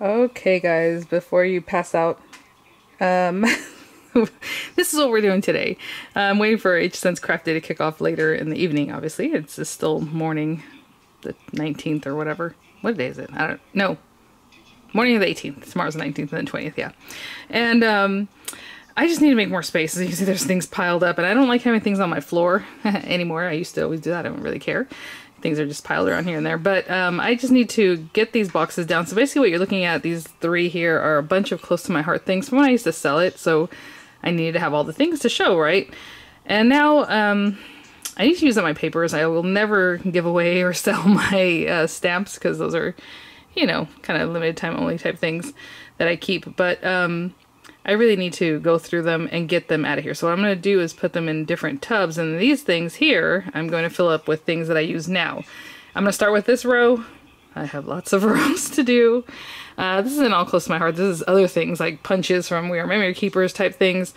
Okay guys, before you pass out, um, this is what we're doing today. I'm waiting for HSN Craft Day to kick off later in the evening, obviously. It's still morning, the 19th or whatever. What day is it? I don't know. Morning of the 18th. Tomorrow's the 19th and the 20th, yeah. And um, I just need to make more space. As you can see, there's things piled up, and I don't like having things on my floor anymore. I used to always do that. I don't really care things are just piled around here and there. But um, I just need to get these boxes down. So basically what you're looking at, these three here, are a bunch of close to my heart things from when I used to sell it. So I needed to have all the things to show, right? And now um, I need to use up my papers. I will never give away or sell my uh, stamps because those are, you know, kind of limited time only type things that I keep. But um, I really need to go through them and get them out of here. So what I'm going to do is put them in different tubs. And these things here, I'm going to fill up with things that I use now. I'm going to start with this row. I have lots of rows to do. Uh, this isn't all close to my heart. This is other things like punches from We Are Memory Keepers type things.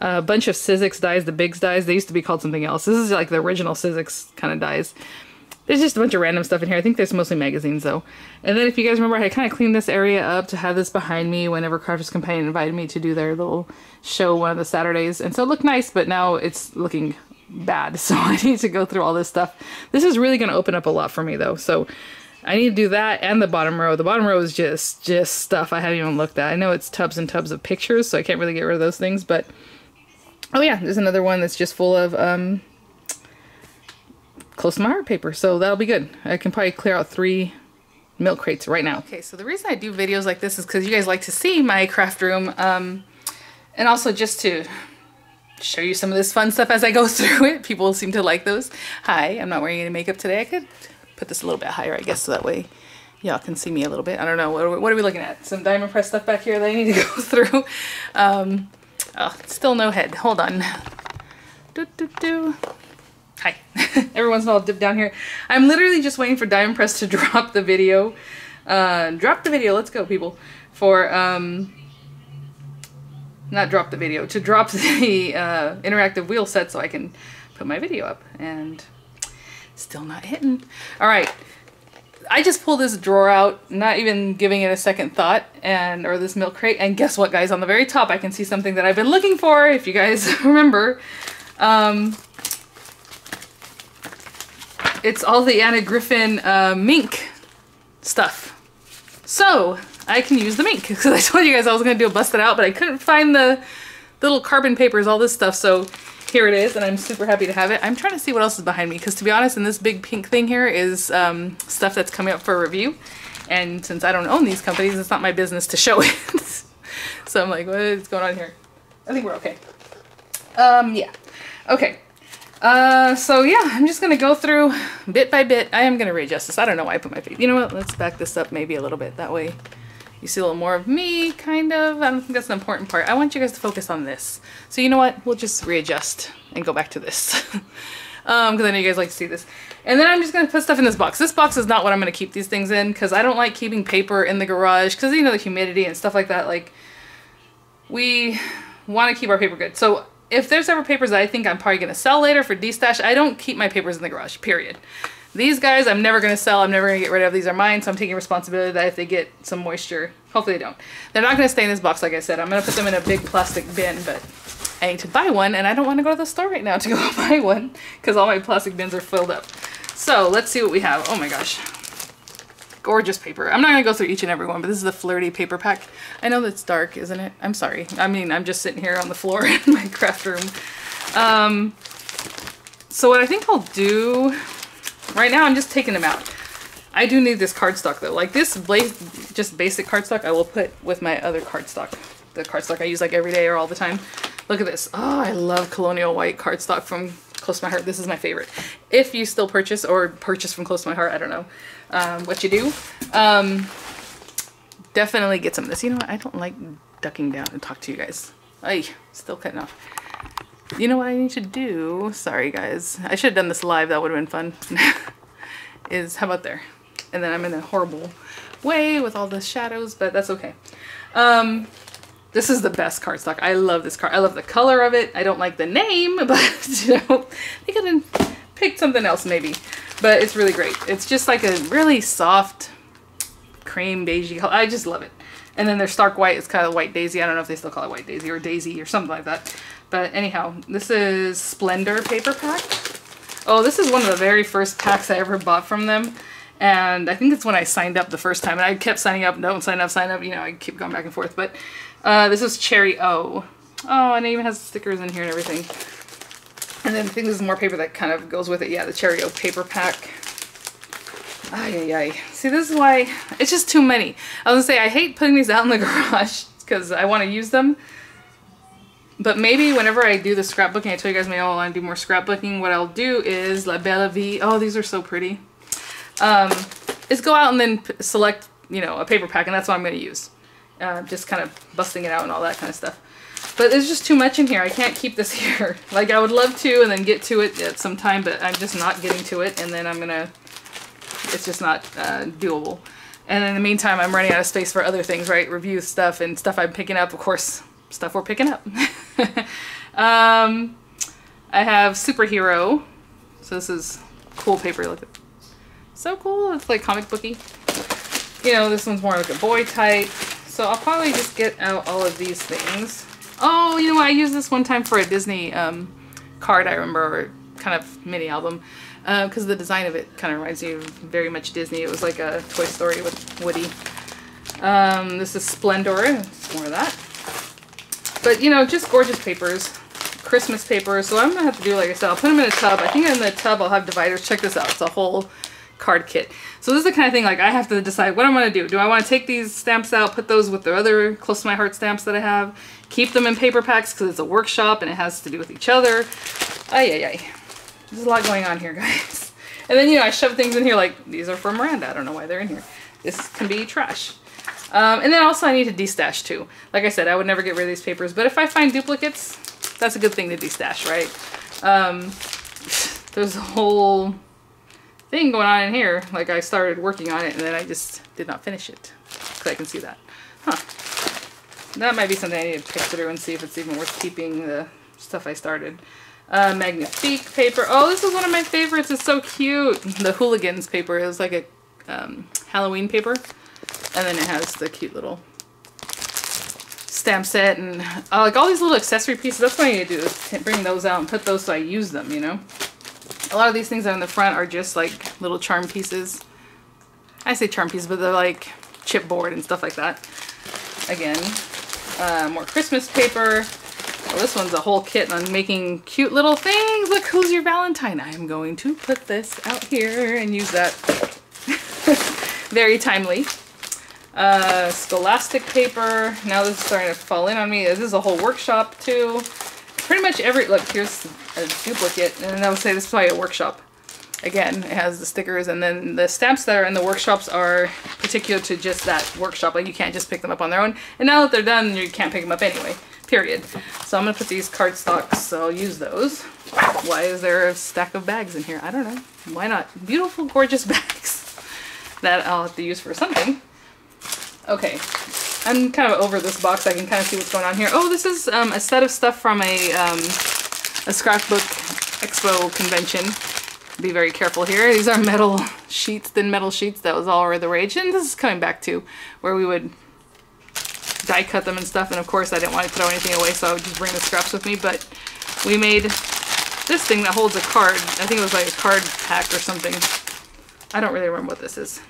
Uh, a bunch of Sizzix dies, the Bigz dies. They used to be called something else. This is like the original Sizzix kind of dies. There's just a bunch of random stuff in here. I think there's mostly magazines though. And then if you guys remember, I kind of cleaned this area up to have this behind me whenever Crafters Companion invited me to do their little show one of the Saturdays. And so it looked nice, but now it's looking bad. So I need to go through all this stuff. This is really going to open up a lot for me though. So I need to do that and the bottom row. The bottom row is just, just stuff I haven't even looked at. I know it's tubs and tubs of pictures, so I can't really get rid of those things, but oh yeah, there's another one that's just full of um, close to my heart paper, so that'll be good. I can probably clear out three milk crates right now. Okay, so the reason I do videos like this is because you guys like to see my craft room, um, and also just to show you some of this fun stuff as I go through it. People seem to like those. Hi, I'm not wearing any makeup today. I could put this a little bit higher, I guess, so that way y'all can see me a little bit. I don't know, what are, we, what are we looking at? Some diamond press stuff back here that I need to go through. Um, oh, still no head. Hold on. Do, do, do. Hi. Every once in a while I'll dip down here. I'm literally just waiting for Diamond Press to drop the video. Uh, drop the video. Let's go, people. For, um, not drop the video, to drop the uh, interactive wheel set so I can put my video up. And still not hitting. All right. I just pulled this drawer out, not even giving it a second thought, and or this milk crate, and guess what, guys? On the very top, I can see something that I've been looking for, if you guys remember. Um, it's all the Anna Griffin uh, mink stuff. So I can use the mink because I told you guys I was going to do a busted out, but I couldn't find the little carbon papers, all this stuff. So here it is, and I'm super happy to have it. I'm trying to see what else is behind me because to be honest, in this big pink thing here is um, stuff that's coming up for review. And since I don't own these companies, it's not my business to show it. so I'm like, what is going on here? I think we're okay. Um, yeah. Okay, uh, so yeah, I'm just gonna go through bit by bit. I am gonna readjust this. I don't know why I put my feet. You know what? Let's back this up maybe a little bit. That way you see a little more of me, kind of. I don't think that's an important part. I want you guys to focus on this. So you know what? We'll just readjust and go back to this. um, because I know you guys like to see this. And then I'm just gonna put stuff in this box. This box is not what I'm gonna keep these things in because I don't like keeping paper in the garage because you know the humidity and stuff like that. Like we want to keep our paper good. So if there's ever papers that I think I'm probably to sell later for destash, I don't keep my papers in the garage, period. These guys I'm never to sell. I'm never to get rid of. These are mine, so I'm taking responsibility that if they get some moisture, hopefully they don't. They're not to stay in this box, like I said. I'm to put them in a big plastic bin, but I need to buy one, and I don't want to go to the store right now to go buy one because all my plastic bins are filled up. So let's see what we have. Oh my gosh gorgeous paper. I'm not gonna go through each and every one, but this is the flirty paper pack. I know that's dark, isn't it? I'm sorry. I mean, I'm just sitting here on the floor in my craft room. Um, so what I think I'll do, right now I'm just taking them out. I do need this cardstock though. Like this just basic cardstock I will put with my other cardstock. The cardstock I use like every day or all the time. Look at this. Oh, I love Colonial White cardstock from Close to My Heart. This is my favorite. If you still purchase or purchase from Close to My Heart, I don't know um, what you do. Um, definitely get some of this. You know what? I don't like ducking down and talk to you guys. I still cutting off. You know what I need to do? Sorry, guys. I should have done this live. That would have been fun. is, how about there? And then I'm in a horrible way with all the shadows, but that's okay. Um, this is the best cardstock. I love this card. I love the color of it. I don't like the name, but you know, they could have picked something else maybe but it's really great. It's just like a really soft cream beigey color. I just love it. And then there's Stark White. It's kind of White Daisy. I don't know if they still call it White Daisy or Daisy or something like that. But anyhow, this is Splendor paper pack. Oh, this is one of the very first packs I ever bought from them. And I think it's when I signed up the first time. And I kept signing up, don't sign up, sign up. You know, I keep going back and forth. But uh, this is Cherry O. Oh, and it even has stickers in here and everything. And then I think this is more paper that kind of goes with it. Yeah, the Cherry oak paper pack. Ay, ay, ay. See, this is why it's just too many. I was gonna say, I hate putting these out in the garage because I want to use them. But maybe whenever I do the scrapbooking, I told you guys maybe I want to do more scrapbooking. What I'll do is La Belle Vie. Oh, these are so pretty. Um, is go out and then select, you know, a paper pack, and that's what I'm going to use. Uh, just kind of busting it out and all that kind of stuff. But there's just too much in here. I can't keep this here. Like, I would love to and then get to it at some time, but I'm just not getting to it, and then I'm going to it's just not uh, doable. And in the meantime, I'm running out of space for other things, right? Review stuff and stuff I'm picking up. Of course, stuff we're picking up. um, I have Superhero. So this is cool paper. Look at So cool. It's like comic booky. You know, this one's more like a boy type. So I'll probably just get out all of these things. Oh, you know what? I used this one time for a Disney um, card, I remember, kind of mini album because uh, the design of it kind of reminds me of very much Disney. It was like a Toy Story with Woody. Um, this is Splendor. It's more of that. But, you know, just gorgeous papers. Christmas papers. So I'm to have to do, like I said, I'll put them in a tub. I think in the tub I'll have dividers. Check this out. It's a whole card kit. So this is the kind of thing, like, I have to decide what I'm going to do. Do I want to take these stamps out, put those with the other close to my heart stamps that I have, keep them in paper packs because it's a workshop and it has to do with each other. Ay, ay, ay. There's a lot going on here, guys. And then, you know, I shove things in here like, these are for Miranda. I don't know why they're in here. This can be trash. Um, and then also I need to destash too. Like I said, I would never get rid of these papers, but if I find duplicates, that's a good thing to destash, right? Um, there's a whole thing going on in here. Like I started working on it and then I just did not finish it. Because I can see that. Huh. That might be something I need to pick through and see if it's even worth keeping the stuff I started. Uh, Magnifique paper. Oh, this is one of my favorites. It's so cute. The Hooligans paper. It was like a um, Halloween paper. And then it has the cute little stamp set and uh, like all these little accessory pieces. That's what I need to do is bring those out and put those so I use them, you know. A lot of these things on the front are just like little charm pieces. I say charm pieces, but they're like chipboard and stuff like that. Again, uh, more Christmas paper. Well, this one's a whole kit on making cute little things. Look, who's your Valentine? I'm going to put this out here and use that. Very timely. Uh, Scholastic paper. Now this is starting to fall in on me. This is a whole workshop too. Pretty much every, look, here's a duplicate. And I would say this is probably a workshop. Again, it has the stickers and then the stamps that are in the workshops are particular to just that workshop. Like you can't just pick them up on their own. And now that they're done, you can't pick them up anyway period. So I'm gonna put these cardstocks, so I'll use those. Why is there a stack of bags in here? I don't know. Why not? Beautiful, gorgeous bags that I'll have to use for something. Okay, I'm kind of over this box. I can kind of see what's going on here. Oh, this is um, a set of stuff from a, um, a scrapbook expo convention. Be very careful here. These are metal sheets, thin metal sheets. That was all the rage. And this is coming back to where we would die cut them and stuff. And of course I didn't want to throw anything away, so I would just bring the scraps with me. But we made this thing that holds a card. I think it was like a card pack or something. I don't really remember what this is.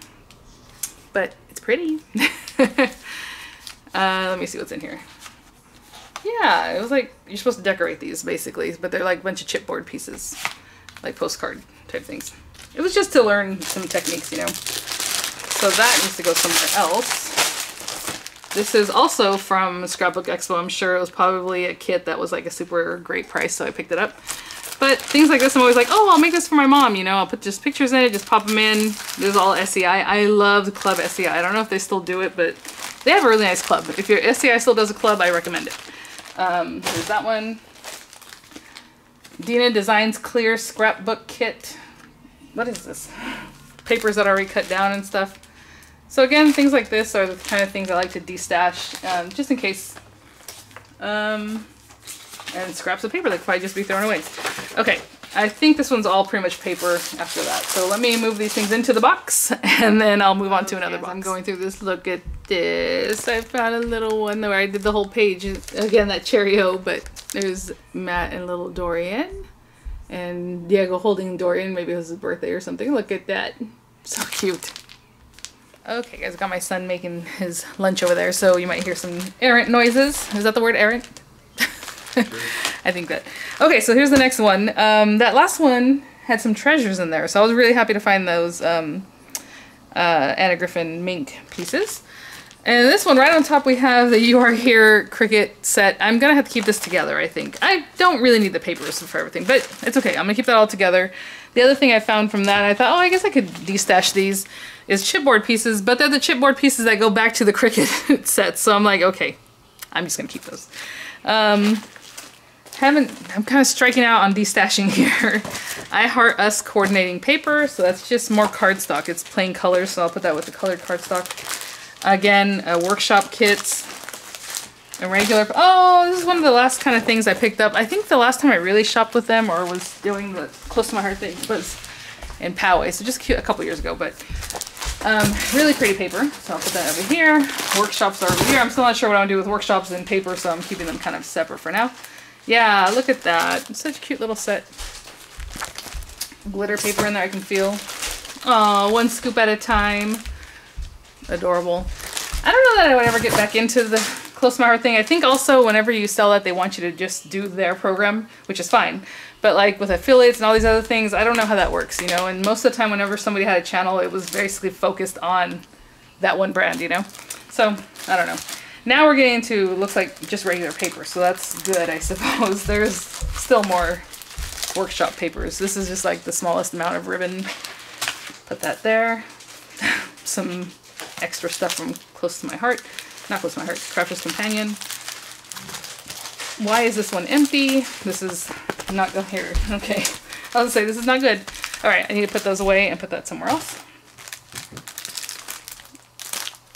But it's pretty. uh, let me see what's in here. Yeah, it was like, you're supposed to decorate these basically, but they're like a bunch of chipboard pieces. Like postcard type things. It was just to learn some techniques, you know. So that needs to go somewhere else. This is also from Scrapbook Expo. I'm sure it was probably a kit that was like a super great price, so I picked it up. But things like this, I'm always like, oh, I'll make this for my mom, you know, I'll put just pictures in it, just pop them in. This is all SEI. I love Club SEI. I don't know if they still do it, but they have a really nice club. If your SEI still does a club, I recommend it. Um, there's that one. Dena Designs Clear Scrapbook Kit. What is this? Papers that are already cut down and stuff. So again, things like this are the kind of things I like to destash, um, just in case. Um, and scraps of paper that could probably just be thrown away. Okay, I think this one's all pretty much paper after that. So let me move these things into the box, and then I'll move on to another box. I'm going through this look at this. I found a little one where I did the whole page. Again, that Cheerio, but there's Matt and little Dorian. And Diego holding Dorian. Maybe it was his birthday or something. Look at that. So cute. Okay, guys, I got my son making his lunch over there, so you might hear some errant noises. Is that the word errant? I think that. Okay, so here's the next one. Um, that last one had some treasures in there, so I was really happy to find those um, uh, Anna Griffin mink pieces. And this one, right on top, we have the You Are Here Cricut set. I'm gonna have to keep this together, I think. I don't really need the papers for everything, but it's okay. I'm gonna keep that all together. The other thing I found from that, I thought, oh, I guess I could destash these is chipboard pieces, but they're the chipboard pieces that go back to the Cricut set. So I'm like, okay, I'm just gonna keep those. Um, haven't, I'm kind of striking out on destashing here. I Heart Us coordinating paper, so that's just more cardstock. It's plain colors, so I'll put that with the colored cardstock. Again, workshop kits, a regular, oh, this is one of the last kind of things I picked up. I think the last time I really shopped with them or was doing the close to my heart thing was in Poway, so just cute, a couple years ago, but um, really pretty paper, so I'll put that over here. Workshops are over here. I'm still not sure what I'm gonna do with workshops and paper, so I'm keeping them kind of separate for now. Yeah, look at that. Such a cute little set. Glitter paper in there I can feel. Oh, one scoop at a time. Adorable. I don't know that I would ever get back into the close heart thing. I think also whenever you sell that, they want you to just do their program, which is fine. But like with affiliates and all these other things, I don't know how that works, you know? And most of the time, whenever somebody had a channel, it was basically focused on that one brand, you know? So, I don't know. Now we're getting into, looks like just regular paper, so that's good, I suppose. There's still more workshop papers. This is just like the smallest amount of ribbon. Put that there. Some extra stuff from close to my heart. Not close to my heart, Crafter's Companion. Why is this one empty? This is not go here. Okay. I was gonna say this is not good. All right, I need to put those away and put that somewhere else.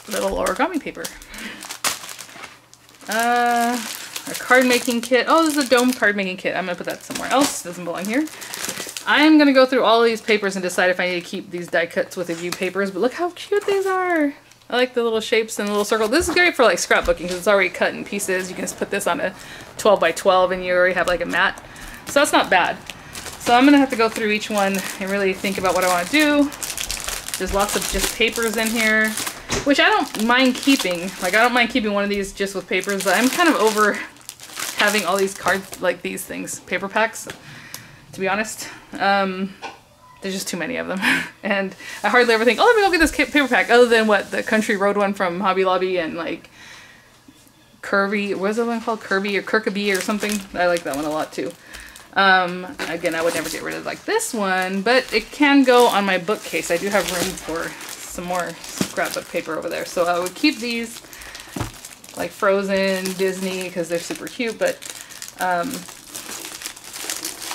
Little origami paper. Uh, a card making kit. Oh, this is a dome card making kit. I'm gonna put that somewhere else. It doesn't belong here. I'm gonna go through all these papers and decide if I need to keep these die cuts with a view papers, but look how cute these are. I like the little shapes and the little circle. This is great for like scrapbooking because it's already cut in pieces. You can just put this on a 12 by 12 and you already have like a mat. So that's not bad. So I'm gonna have to go through each one and really think about what I wanna do. There's lots of just papers in here, which I don't mind keeping. Like I don't mind keeping one of these just with papers, but I'm kind of over having all these cards, like these things, paper packs, to be honest. Um, there's just too many of them. and I hardly ever think, oh, let me go get this paper pack, other than what, the Country Road one from Hobby Lobby and like Curvy, what's that one called? Kirby or Kirkaby or something? I like that one a lot too. Um, again, I would never get rid of like this one, but it can go on my bookcase. I do have room for some more scrapbook paper over there. So I would keep these like Frozen, Disney, because they're super cute, but, um,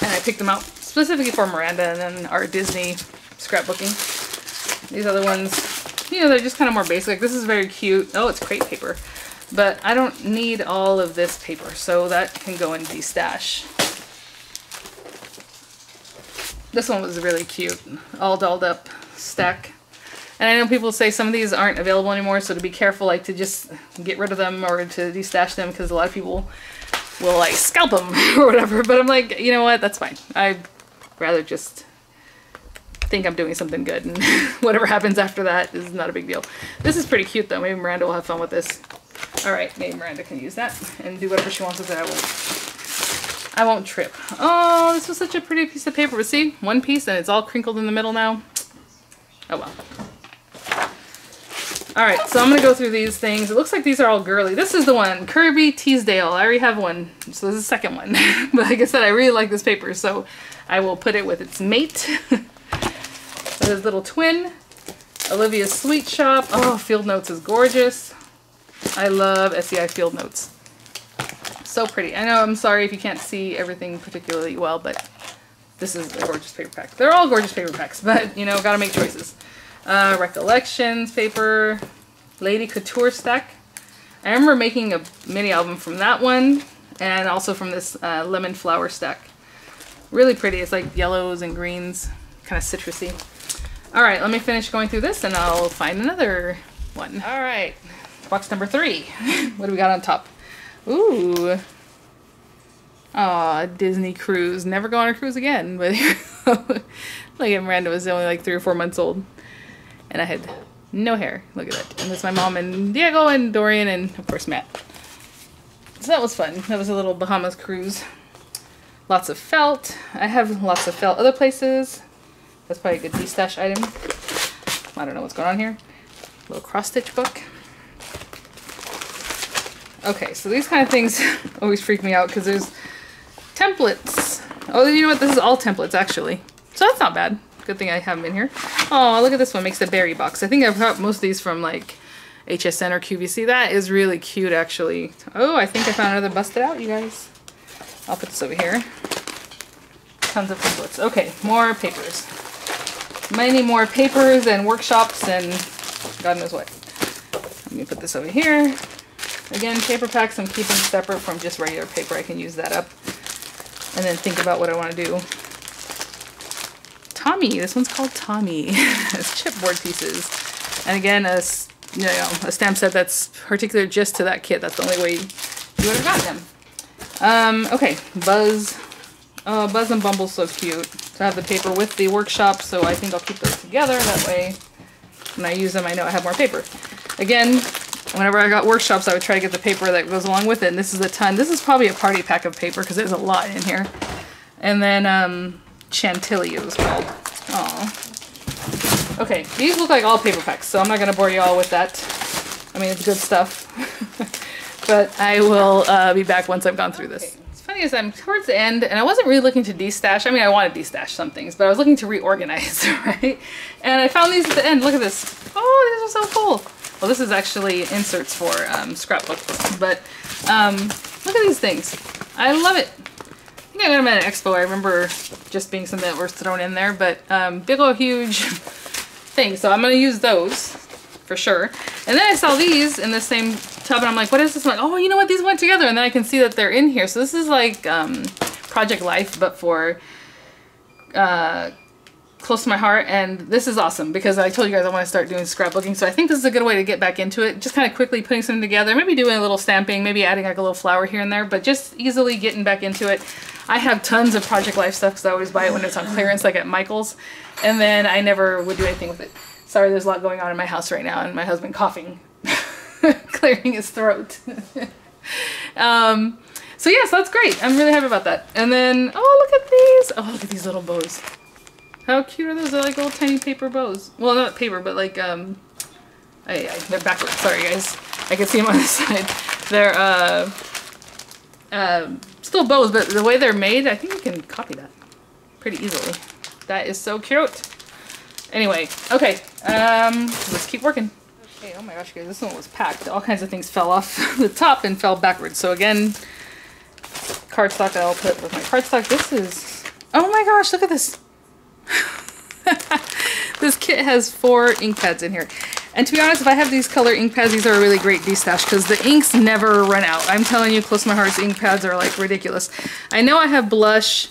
and I picked them out specifically for Miranda and then our Disney scrapbooking. These other ones, you know, they're just kind of more basic. This is very cute. Oh, it's crepe paper. But I don't need all of this paper, so that can go in the stash. This one was really cute. All dolled up stack. And I know people say some of these aren't available anymore, so to be careful, like to just get rid of them or to destash them, because a lot of people will like scalp them or whatever. But I'm like, you know what? That's fine. I'd rather just think I'm doing something good and whatever happens after that is not a big deal. This is pretty cute though. Maybe Miranda will have fun with this. All right, maybe Miranda can use that and do whatever she wants with it. I won't, I won't trip. Oh, this was such a pretty piece of paper. But see, one piece and it's all crinkled in the middle now. Oh well. All right, so I'm gonna go through these things. It looks like these are all girly. This is the one, Kirby Teasdale. I already have one, so this is the second one. but like I said, I really like this paper, so I will put it with its mate. with his little twin. Olivia's Sweet Shop. Oh, Field Notes is gorgeous. I love SEI Field Notes. So pretty. I know, I'm sorry if you can't see everything particularly well, but this is a gorgeous paper pack. They're all gorgeous paper packs, but, you know, gotta make choices. Uh, Recollections paper. Lady Couture stack. I remember making a mini album from that one, and also from this uh, Lemon Flower stack. Really pretty. It's like yellows and greens, kind of citrusy. All right, let me finish going through this and I'll find another one. All right, box number three. what do we got on top? Ooh. Aw, Disney cruise. Never go on a cruise again. But like Miranda was only like three or four months old. And I had no hair. Look at that. And that's my mom and Diego and Dorian and of course Matt. So that was fun. That was a little Bahamas cruise. Lots of felt. I have lots of felt other places. That's probably a good de-stash item. I don't know what's going on here. A Little cross stitch book. Okay, so these kind of things always freak me out because there's templates. Oh, you know what? This is all templates actually. So that's not bad. Good thing I have them in here. Oh, look at this one. Makes the berry box. I think I've got most of these from like HSN or QVC. That is really cute actually. Oh, I think I found another busted out, you guys. I'll put this over here. Tons of templates. Okay, more papers. Many more papers and workshops and God knows what. Let me put this over here. Again, paper packs I'm keeping separate from just regular paper. I can use that up and then think about what I want to do. Tommy, this one's called Tommy. it's chipboard pieces. And again, a, you know, a stamp set that's particular just to that kit. That's the only way you would have gotten them. Um, okay, Buzz. Oh, Buzz and Bumble's so cute. So I have the paper with the workshop, so I think I'll keep those together. That way, when I use them, I know I have more paper. Again, whenever I got workshops, I would try to get the paper that goes along with it. And this is a ton. This is probably a party pack of paper because there's a lot in here. And then um, Chantilly it was called. Oh. Okay, these look like all paper packs, so I'm not going to bore you all with that. I mean, it's good stuff. but I will uh, be back once I've gone through this. Okay. It's funny as I'm towards the end, and I wasn't really looking to destash. I mean, I want to destash some things, but I was looking to reorganize, right? And I found these at the end. Look at this. Oh, these are so cool. Well, this is actually inserts for um, scrapbook, but um, look at these things. I love it. I think I got them at an expo. I remember just being something that was thrown in there, but um, big old huge thing. So I'm going to use those for sure. And then I saw these in the same tub and I'm like, what is this? I'm like, oh, you know what? These went together. And then I can see that they're in here. So this is like um, Project Life, but for uh, close to my heart and this is awesome because I told you guys I want to start doing scrapbooking so I think this is a good way to get back into it just kind of quickly putting something together maybe doing a little stamping maybe adding like a little flower here and there but just easily getting back into it I have tons of Project Life stuff because I always buy it when it's on clearance like at Michael's and then I never would do anything with it sorry there's a lot going on in my house right now and my husband coughing clearing his throat um, so yes that's great I'm really happy about that and then oh look at these oh look at these little bows how cute are those? They're like little tiny paper bows. Well, not paper, but like, um, they're backwards. Sorry, guys. I can see them on the side. They're, uh, uh, still bows, but the way they're made, I think you can copy that pretty easily. That is so cute. Anyway, okay, um, let's keep working. Okay, oh my gosh, guys, this one was packed. All kinds of things fell off the top and fell backwards. So again, cardstock I'll put with my cardstock. This is, oh my gosh, look at this. this kit has four ink pads in here. And to be honest, if I have these color ink pads, these are a really great destash because the inks never run out. I'm telling you, Close My Heart's ink pads are like ridiculous. I know I have Blush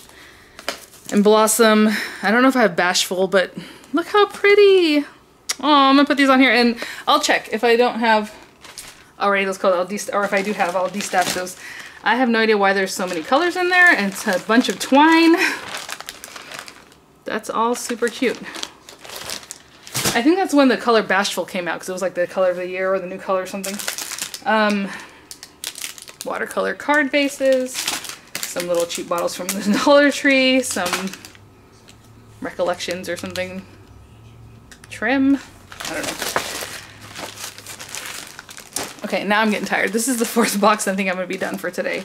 and Blossom. I don't know if I have Bashful, but look how pretty. Oh, I'm gonna put these on here and I'll check. If I don't have already those colors, I'll de or if I do have, I'll destash those. I have no idea why there's so many colors in there and it's a bunch of twine. That's all super cute. I think that's when the color Bashful came out because it was like the color of the year or the new color or something. Um, watercolor card bases, some little cheap bottles from the Dollar Tree, some recollections or something. Trim. I don't know. Okay, now I'm getting tired. This is the fourth box I think I'm going to be done for today.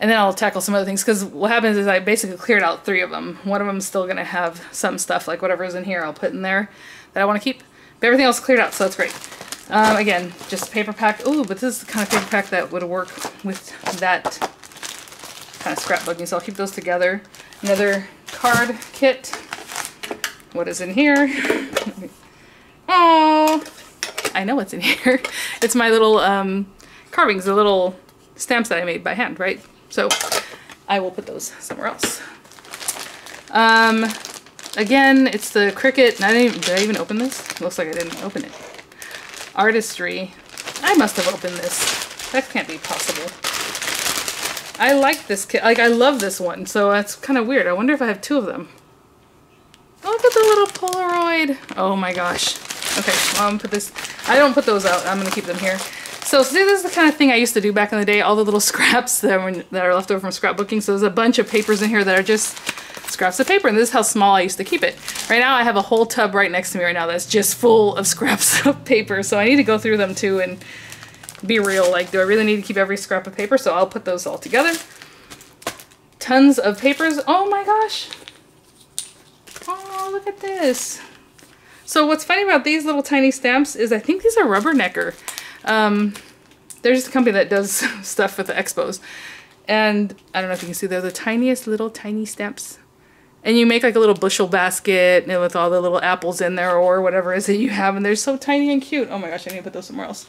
And then I'll tackle some other things because what happens is I basically cleared out three of them. One of them is still going to have some stuff, like whatever's in here I'll put in there that I want to keep. But everything else cleared out, so that's great. Um, again, just paper pack. Ooh, but this is the kind of paper pack that would work with that kind of scrapbooking, so I'll keep those together. Another card kit. What is in here? Oh, I know what's in here. It's my little um, carvings, the little stamps that I made by hand, right? So I will put those somewhere else. Um, again, it's the Cricut. I even, did I even open this? Looks like I didn't open it. Artistry. I must have opened this. That can't be possible. I like this kit. Like, I love this one, so that's kind of weird. I wonder if I have two of them. Look at the little Polaroid. Oh my gosh. Okay, gonna put this. I don't put those out. I'm gonna keep them here. So see, this is the kind of thing I used to do back in the day. All the little scraps that are, that are left over from scrapbooking. So there's a bunch of papers in here that are just scraps of paper. And this is how small I used to keep it. Right now I have a whole tub right next to me right now that's just full of scraps of paper. So I need to go through them too and be real. Like, do I really need to keep every scrap of paper? So I'll put those all together. Tons of papers. Oh my gosh. Oh, look at this. So what's funny about these little tiny stamps is I think these are Rubbernecker. Um, there's a company that does stuff with the expos. And I don't know if you can see, they're the tiniest little tiny stamps. And you make like a little bushel basket with all the little apples in there or whatever it is that you have. And they're so tiny and cute. Oh my gosh, I need to put those somewhere else.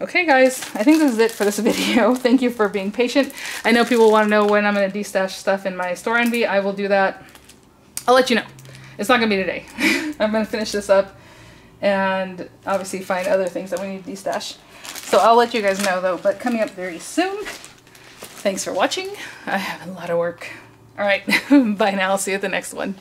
Okay guys, I think this is it for this video. Thank you for being patient. I know people want to know when I'm going to destash stuff in my Storenvy. I will do that. I'll let you know. It's not going to be today. I'm to finish this up and obviously find other things that we need to destash. So I'll let you guys know though, but coming up very soon. Thanks for watching. I have a lot of work. All right, bye now. I'll see you at the next one.